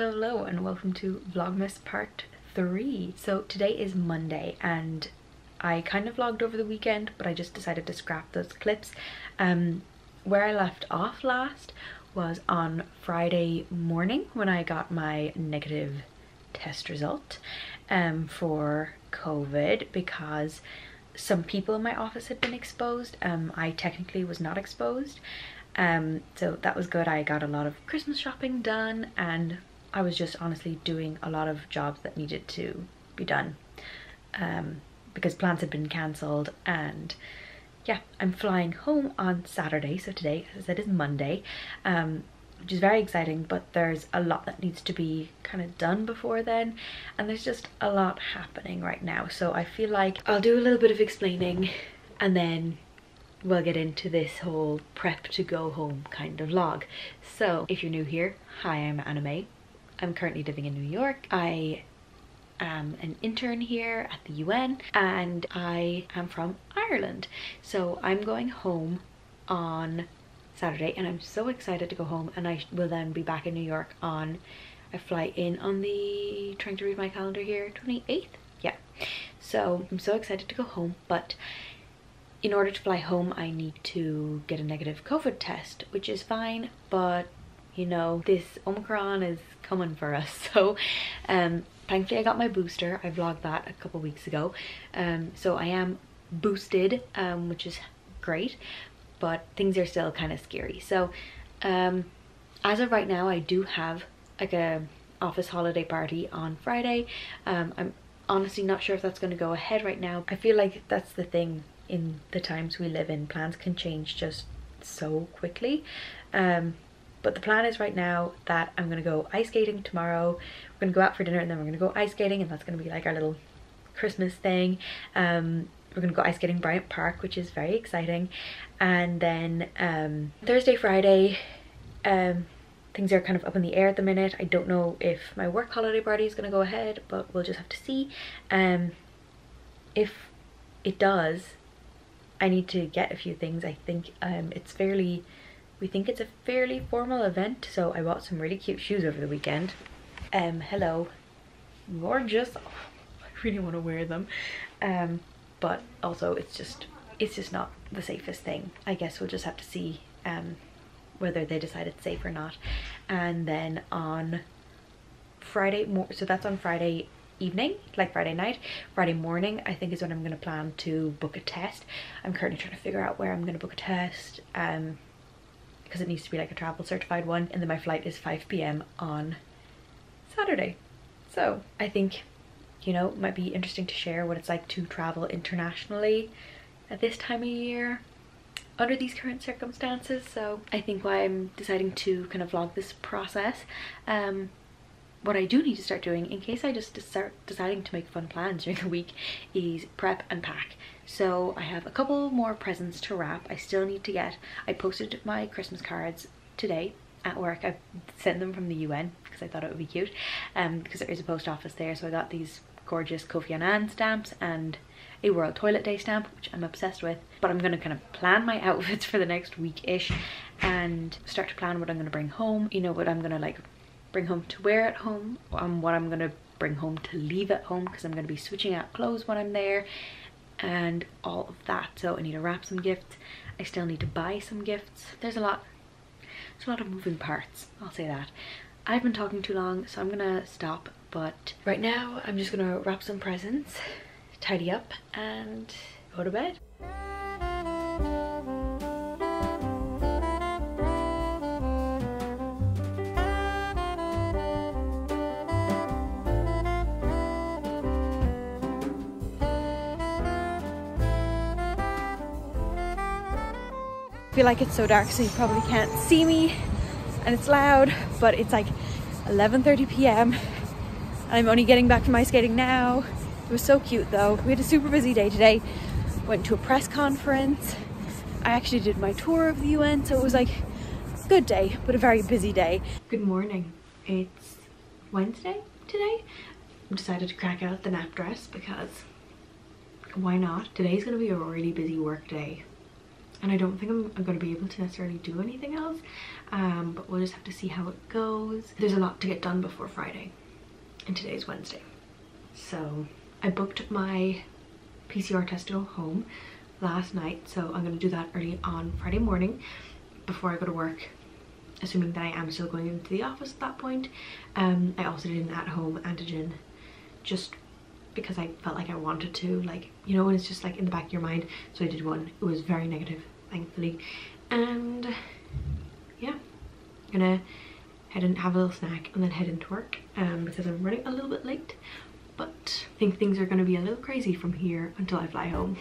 hello, hello, and welcome to Vlogmas Part 3. So today is Monday and I kind of vlogged over the weekend, but I just decided to scrap those clips. Um, where I left off last was on Friday morning when I got my negative test result um, for COVID because some people in my office had been exposed. Um, I technically was not exposed. Um, so that was good. I got a lot of Christmas shopping done and I was just honestly doing a lot of jobs that needed to be done um, because plans had been cancelled and yeah, I'm flying home on Saturday. So today, as I said, is Monday, um, which is very exciting, but there's a lot that needs to be kind of done before then. And there's just a lot happening right now. So I feel like I'll do a little bit of explaining and then we'll get into this whole prep to go home kind of vlog. So if you're new here, hi, I'm May. I'm currently living in New York. I am an intern here at the UN and I am from Ireland. So I'm going home on Saturday and I'm so excited to go home and I will then be back in New York on, I fly in on the, trying to read my calendar here, 28th? Yeah. So I'm so excited to go home but in order to fly home I need to get a negative COVID test which is fine but you know this Omicron is coming for us. So um thankfully I got my booster. I vlogged that a couple weeks ago. Um so I am boosted um which is great but things are still kind of scary. So um as of right now I do have like a office holiday party on Friday. Um I'm honestly not sure if that's going to go ahead right now. I feel like that's the thing in the times we live in. Plans can change just so quickly. Um but the plan is right now that I'm gonna go ice skating tomorrow. We're gonna go out for dinner and then we're gonna go ice skating and that's gonna be like our little Christmas thing. Um we're gonna go ice skating Bryant Park which is very exciting. And then um Thursday Friday um things are kind of up in the air at the minute. I don't know if my work holiday party is gonna go ahead but we'll just have to see. Um if it does I need to get a few things. I think um, it's fairly, we think it's a fairly formal event. So I bought some really cute shoes over the weekend. Um, hello, gorgeous. Oh, I really want to wear them. Um, but also it's just, it's just not the safest thing. I guess we'll just have to see um, whether they decide it's safe or not. And then on Friday, so that's on Friday evening like friday night friday morning i think is when i'm going to plan to book a test i'm currently trying to figure out where i'm going to book a test um because it needs to be like a travel certified one and then my flight is 5 p.m on saturday. So i think you know it might be interesting to share what it's like to travel internationally at this time of year under these current circumstances. So i think why i'm deciding to kind of vlog this process um what I do need to start doing in case I just start deciding to make fun plans during the week is prep and pack. So I have a couple more presents to wrap. I still need to get, I posted my Christmas cards today at work. I sent them from the UN because I thought it would be cute um, because there is a post office there. So I got these gorgeous Kofi Annan stamps and a World Toilet Day stamp, which I'm obsessed with. But I'm going to kind of plan my outfits for the next week-ish and start to plan what I'm going to bring home. You know, what I'm going to like bring home to wear at home and what I'm gonna bring home to leave at home because I'm gonna be switching out clothes when I'm there and all of that. So I need to wrap some gifts. I still need to buy some gifts. There's a lot. There's a lot of moving parts I'll say that. I've been talking too long so I'm gonna stop but right now I'm just gonna wrap some presents tidy up and go to bed feel like it's so dark so you probably can't see me and it's loud but it's like 11:30 p.m. I'm only getting back from my skating now. It was so cute though. We had a super busy day today. Went to a press conference. I actually did my tour of the UN so it was like a good day but a very busy day. Good morning. It's Wednesday today. I decided to crack out the nap dress because why not? Today's gonna be a really busy work day and I don't think I'm, I'm going to be able to necessarily do anything else um, but we'll just have to see how it goes. There's a lot to get done before Friday and today's Wednesday. So I booked my PCR test to go home last night so I'm going to do that early on Friday morning before I go to work assuming that I am still going into the office at that point. Um, I also did an at-home antigen just because I felt like I wanted to like you know when it's just like in the back of your mind. So I did one. It was very negative thankfully. And yeah. I'm gonna head and have a little snack and then head into work um, because I'm running a little bit late. But I think things are gonna be a little crazy from here until I fly home.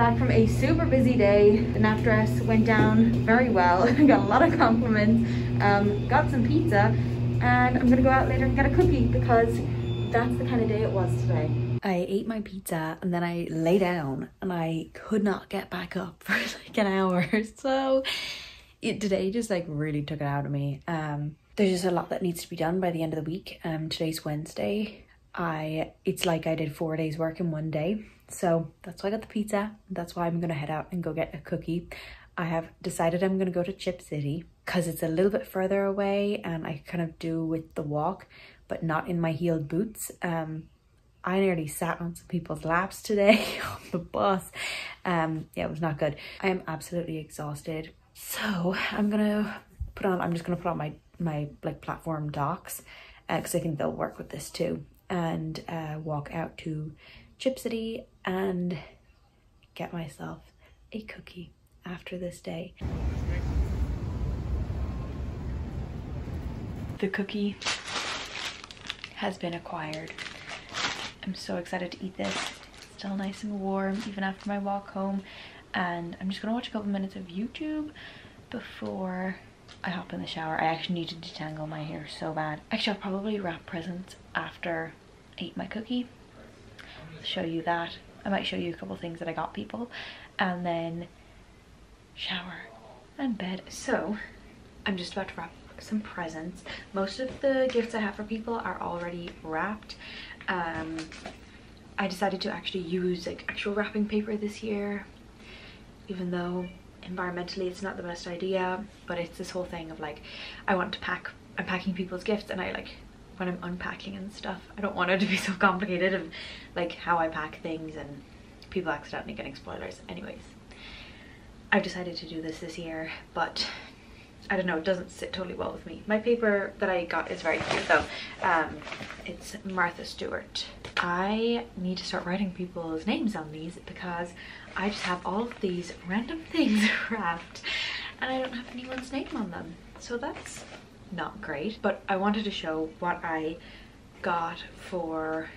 Back from a super busy day. The nap dress went down very well. got a lot of compliments. Um, got some pizza and I'm gonna go out later and get a cookie because that's the kind of day it was today. I ate my pizza and then I lay down and I could not get back up for like an hour. So it, today just like really took it out of me. Um, there's just a lot that needs to be done by the end of the week. Um, today's Wednesday. I it's like I did four days work in one day. So that's why I got the pizza. That's why I'm gonna head out and go get a cookie. I have decided I'm gonna go to Chip City because it's a little bit further away and I kind of do with the walk, but not in my heeled boots. Um, I nearly sat on some people's laps today on the bus. Um, yeah, it was not good. I am absolutely exhausted. So I'm gonna put on, I'm just gonna put on my, my like platform docs because uh, I think they'll work with this too and uh, walk out to Chip City and get myself a cookie after this day. The cookie has been acquired. I'm so excited to eat this. It's still nice and warm even after my walk home and I'm just gonna watch a couple minutes of YouTube before I hop in the shower. I actually need to detangle my hair so bad. Actually, I'll probably wrap presents after I eat my cookie. Show you that. I might show you a couple things that I got people and then shower and bed. So I'm just about to wrap some presents. Most of the gifts I have for people are already wrapped. Um, I decided to actually use like actual wrapping paper this year, even though environmentally it's not the best idea, but it's this whole thing of like, I want to pack, I'm packing people's gifts and I like, when I'm unpacking and stuff, I don't want it to be so complicated of like how I pack things and people accidentally getting spoilers. Anyways, I've decided to do this this year, but I don't know, it doesn't sit totally well with me. My paper that I got is very cute though. Um, it's Martha Stewart. I need to start writing people's names on these because I just have all of these random things wrapped and I don't have anyone's name on them. So that's not great. But I wanted to show what I got for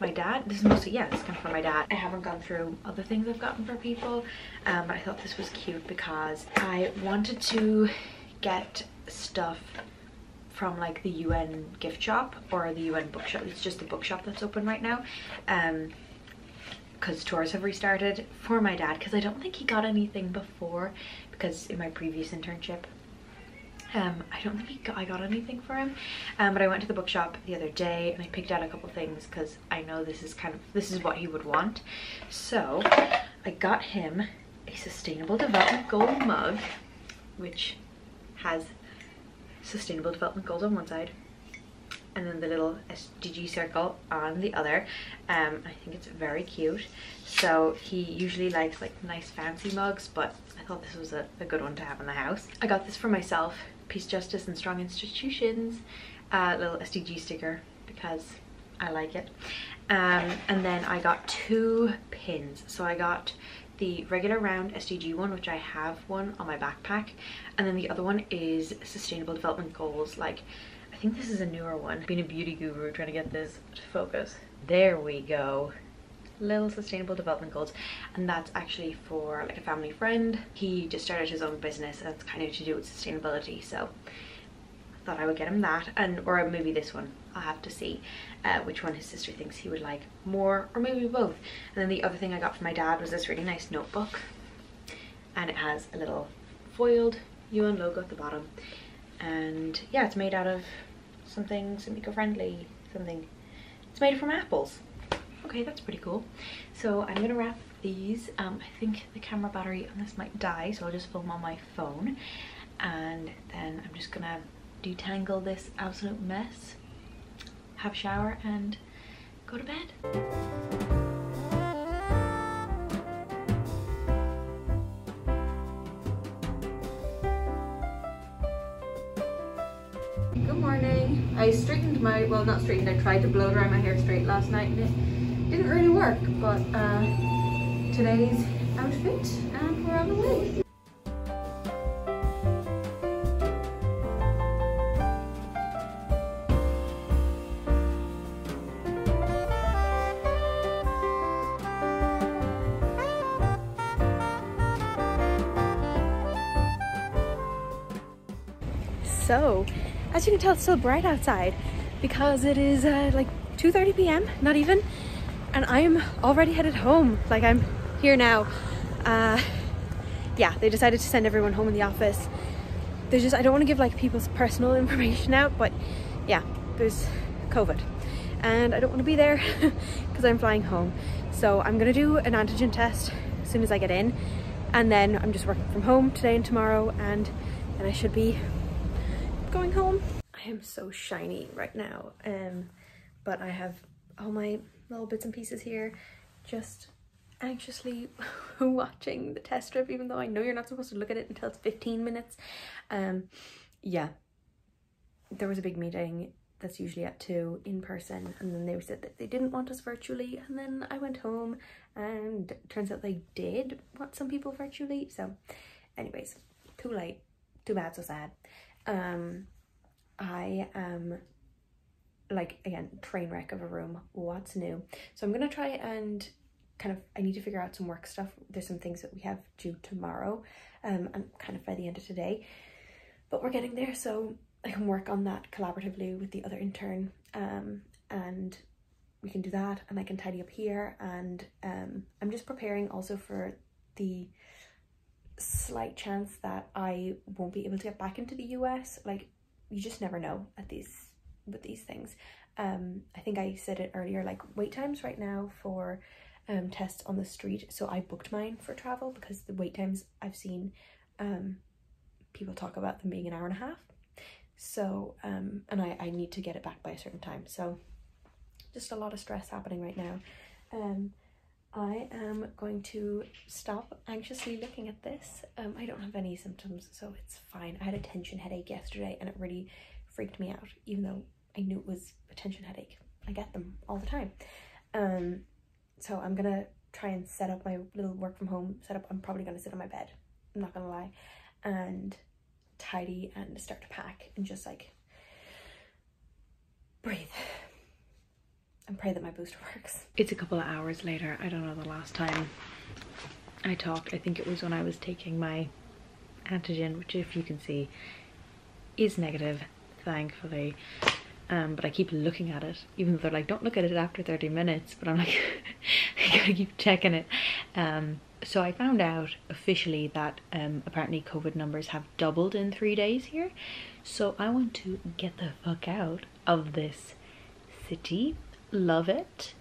my dad. This is mostly, yeah, this comes from my dad. I haven't gone through other things I've gotten for people, um, but I thought this was cute because I wanted to get stuff from like the UN gift shop or the UN bookshop. It's just the bookshop that's open right now. Um, because tours have restarted for my dad because I don't think he got anything before because in my previous internship um, I don't think got, I got anything for him um, but I went to the bookshop the other day and I picked out a couple things because I know this is kind of this is what he would want so I got him a sustainable development gold mug which has sustainable development goals on one side and then the little SDG circle on the other. Um, I think it's very cute. So he usually likes like nice fancy mugs, but I thought this was a, a good one to have in the house. I got this for myself, Peace, Justice and Strong Institutions, uh, little SDG sticker because I like it. Um, and then I got two pins. So I got the regular round SDG one, which I have one on my backpack. And then the other one is Sustainable Development Goals. Like, I think this is a newer one. Being a beauty guru, trying to get this to focus. There we go. Little Sustainable Development Goals. And that's actually for like a family friend. He just started his own business and it's kind of to do with sustainability. So I thought I would get him that. And, or maybe this one. I'll have to see uh, which one his sister thinks he would like more or maybe both. And then the other thing I got from my dad was this really nice notebook and it has a little foiled UN logo at the bottom and yeah it's made out of something some eco-friendly, something. It's made from apples. Okay, that's pretty cool. So I'm gonna wrap these. Um, I think the camera battery on this might die, so I'll just film on my phone. And then I'm just gonna detangle this absolute mess, have a shower and go to bed. Good morning. I straightened my, well not straightened, I tried to blow dry my hair straight last night and it work, but uh, today's outfit and we're on the way. So, as you can tell, it's still bright outside because it is uh, like 2.30 p.m., not even, and I'm already headed home. Like I'm here now. Uh, yeah, they decided to send everyone home in the office. There's just, I don't want to give like people's personal information out, but yeah, there's COVID and I don't want to be there because I'm flying home. So I'm gonna do an antigen test as soon as I get in and then I'm just working from home today and tomorrow and then I should be going home. I am so shiny right now, um, but I have all my little bits and pieces here, just anxiously watching the test strip, even though I know you're not supposed to look at it until it's 15 minutes. Um, yeah, there was a big meeting that's usually at two in person and then they said that they didn't want us virtually and then I went home and turns out they did want some people virtually so anyways too late too bad so sad um i am like again train wreck of a room. What's new. So i'm gonna try and kind of i need to figure out some work stuff. There's some things that we have due tomorrow um and kind of by the end of today. But we're getting there so i can work on that collaboratively with the other intern um and we can do that and i can tidy up here and um i'm just preparing also for the slight chance that I won't be able to get back into the US. Like you just never know at these with these things. Um, I think I said it earlier, like wait times right now for um tests on the street. So I booked mine for travel because the wait times I've seen um people talk about them being an hour and a half. So um and I, I need to get it back by a certain time. So just a lot of stress happening right now. Um I am going to stop anxiously looking at this. Um, I don't have any symptoms, so it's fine. I had a tension headache yesterday and it really freaked me out, even though I knew it was a tension headache. I get them all the time. Um, so I'm gonna try and set up my little work from home setup. I'm probably gonna sit on my bed, I'm not gonna lie, and tidy and start to pack and just like breathe and pray that my booster works. It's a couple of hours later. I don't know the last time I talked. I think it was when I was taking my antigen, which if you can see is negative, thankfully. Um, but I keep looking at it, even though they're like, don't look at it after 30 minutes, but I'm like, I gotta keep checking it. Um, so I found out officially that um, apparently COVID numbers have doubled in three days here. So I want to get the fuck out of this city love it,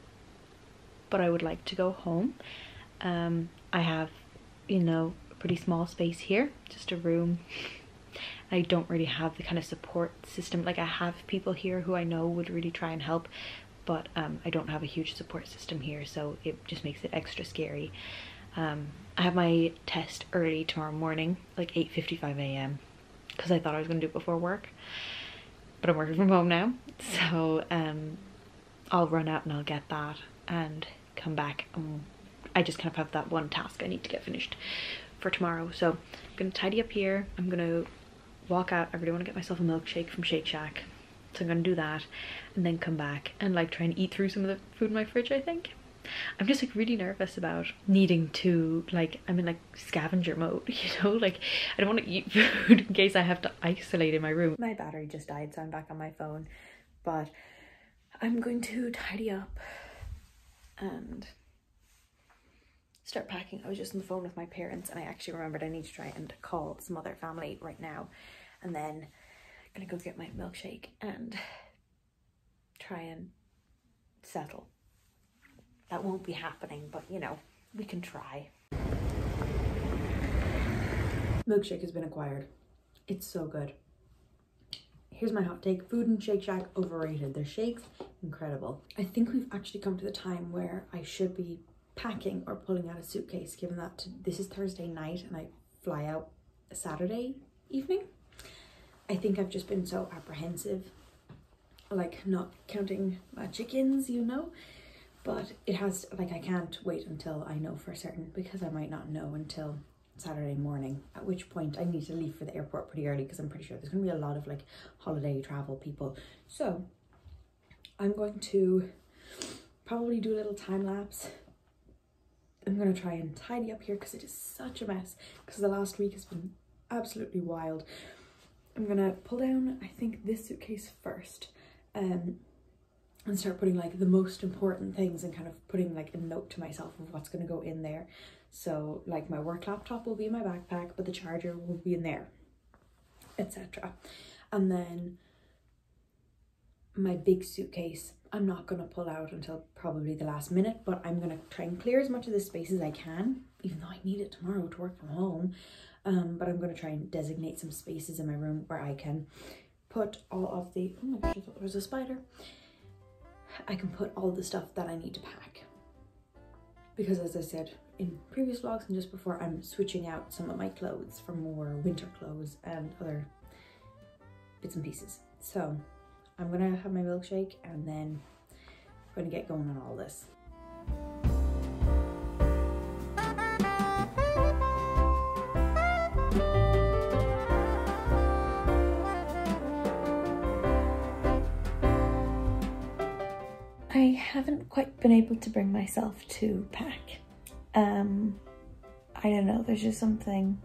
but I would like to go home. Um, I have, you know, a pretty small space here, just a room. I don't really have the kind of support system. Like I have people here who I know would really try and help, but um, I don't have a huge support system here, so it just makes it extra scary. Um, I have my test early tomorrow morning, like 8.55 a.m. because I thought I was going to do it before work, but I'm working from home now. So um, I'll run out and I'll get that and come back I just kind of have that one task I need to get finished for tomorrow. So I'm gonna tidy up here. I'm gonna walk out. I really want to get myself a milkshake from Shake Shack. So I'm gonna do that and then come back and like try and eat through some of the food in my fridge, I think. I'm just like really nervous about needing to like I'm in like scavenger mode, you know, like I don't want to eat food in case I have to isolate in my room. My battery just died, so I'm back on my phone. But I'm going to tidy up and start packing. I was just on the phone with my parents and I actually remembered I need to try and call some other family right now and then I'm gonna go get my milkshake and try and settle. That won't be happening, but you know, we can try. Milkshake has been acquired. It's so good. Here's my hot take. Food and Shake Shack overrated. Their shakes, incredible. I think we've actually come to the time where I should be packing or pulling out a suitcase given that this is Thursday night and I fly out Saturday evening. I think I've just been so apprehensive, like not counting my chickens, you know, but it has, like I can't wait until I know for certain because I might not know until Saturday morning, at which point I need to leave for the airport pretty early because I'm pretty sure there's going to be a lot of like holiday travel people. So I'm going to probably do a little time lapse. I'm going to try and tidy up here because it is such a mess because the last week has been absolutely wild. I'm to pull down, I think, this suitcase first um, and start putting like the most important things and kind of putting like a note to myself of what's to go in there. So like my work laptop will be in my backpack, but the charger will be in there, etc. And then my big suitcase, I'm not to pull out until probably the last minute, but I'm to try and clear as much of this space as I can, even though I need it tomorrow to work from home. Um, but I'm going to try and designate some spaces in my room where I can put all of the, oh my gosh, I thought there was a spider. I can put all the stuff that I need to pack. Because as I said, in previous vlogs and just before I'm switching out some of my clothes for more winter clothes and other bits and pieces. So I'm gonna have my milkshake and then I'm gonna get going on all this. I haven't quite been able to bring myself to pack um, I don't know, there's just something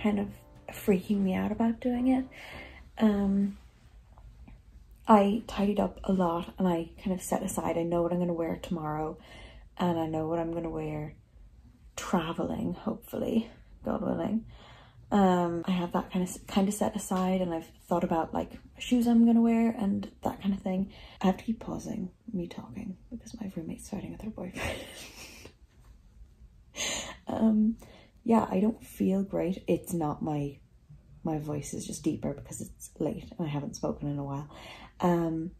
kind of freaking me out about doing it. Um, I tidied up a lot and I kind of set aside, I know what I'm going to wear tomorrow and I know what I'm going to wear traveling, hopefully, God willing. Um, I have that kind of kind of set aside and I've thought about like shoes I'm to wear and that kind of thing. I have to keep pausing me talking because my roommate's fighting with her boyfriend. um yeah i don't feel great it's not my my voice is just deeper because it's late and i haven't spoken in a while um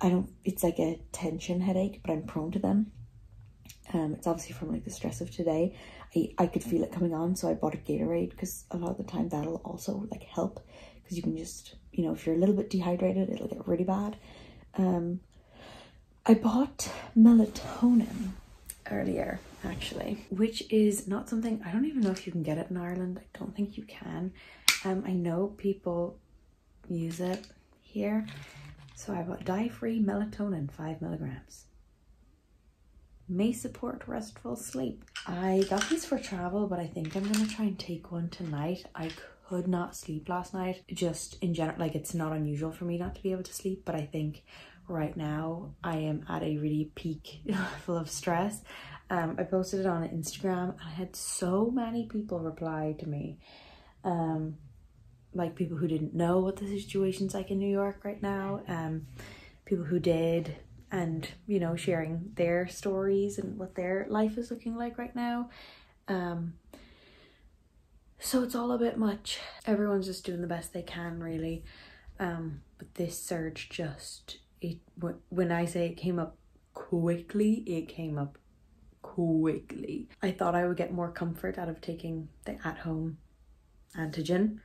i don't it's like a tension headache but i'm prone to them um it's obviously from like the stress of today. I i could feel it coming on so i bought a gatorade because a lot of the time that'll also like help because you can just you know if you're a little bit dehydrated it'll get really bad. Um i bought melatonin earlier actually which is not something i don't even know if you can get it in ireland. I don't think you can. Um i know people use it here. So i bought dye-free melatonin five milligrams may support restful sleep i got these for travel but i think i'm gonna try and take one tonight i could not sleep last night just in general like it's not unusual for me not to be able to sleep but i think right now I am at a really peak level of stress. Um, I posted it on Instagram and I had so many people reply to me. Um, like people who didn't know what the situation's like in New York right now. Um, people who did and, you know, sharing their stories and what their life is looking like right now. Um, so it's all a bit much. Everyone's just doing the best they can, really. Um, but this surge just it when I say it came up quickly, it came up quickly. I thought I would get more comfort out of taking the at home antigen,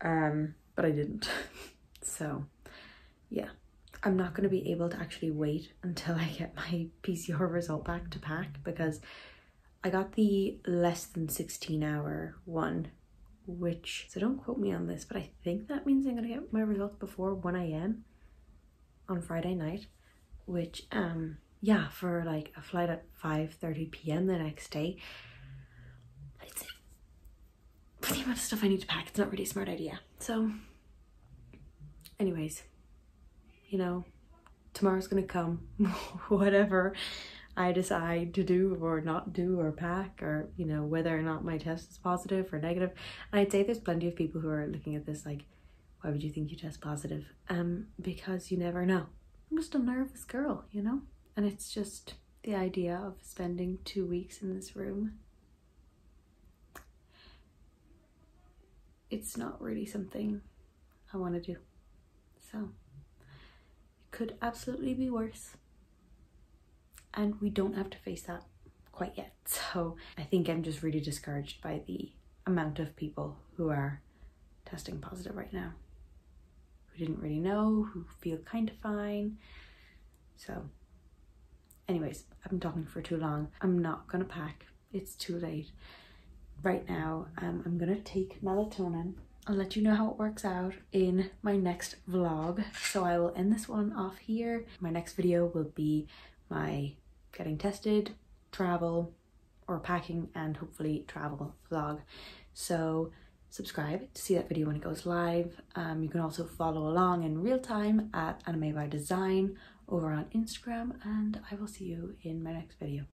um, but I didn't. so, yeah, I'm not going to be able to actually wait until I get my PCR result back to pack because I got the less than 16 hour one, which, so don't quote me on this, but I think that means I'm going to get my results before 1 a.m on Friday night, which um yeah, for like a flight at 5:30 p.m. the next day. It's for the amount of stuff I need to pack, it's not really a smart idea. So anyways, you know, tomorrow's gonna come, whatever I decide to do or not do or pack or, you know, whether or not my test is positive or negative. And I'd say there's plenty of people who are looking at this like, Why would you think you test positive? Um, because you never know. I'm just a nervous girl, you know? And it's just the idea of spending two weeks in this room. It's not really something I want to do. So, could absolutely be worse. And we don't have to face that quite yet. So, I think I'm just really discouraged by the amount of people who are testing positive right now who didn't really know, who feel kind of fine. So, anyways, I've been talking for too long. I'm not gonna pack, it's too late. Right now, um, I'm gonna take melatonin. I'll let you know how it works out in my next vlog. So I will end this one off here. My next video will be my getting tested, travel, or packing and hopefully travel vlog. So subscribe to see that video when it goes live. Um, you can also follow along in real time at AnnaMae by Design over on Instagram and I will see you in my next video.